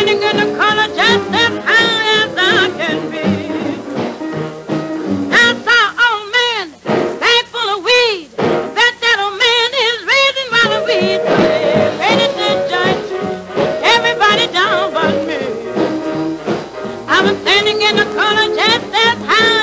shining in the color just as high as I can be. I saw man, full of. That man is raising by the the judge, everybody down but me. I was standing in the corner just as high.